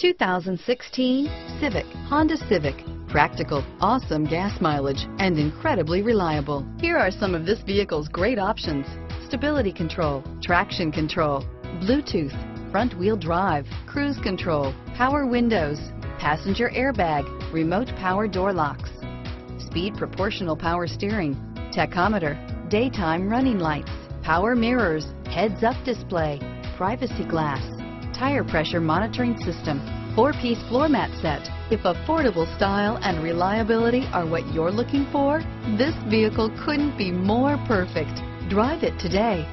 2016 Civic, Honda Civic. Practical, awesome gas mileage, and incredibly reliable. Here are some of this vehicle's great options. Stability control, traction control, Bluetooth, front wheel drive, cruise control, power windows, passenger airbag, remote power door locks, speed proportional power steering, tachometer, daytime running lights, power mirrors, heads up display, privacy glass, tire pressure monitoring system, four-piece floor mat set. If affordable style and reliability are what you're looking for, this vehicle couldn't be more perfect. Drive it today.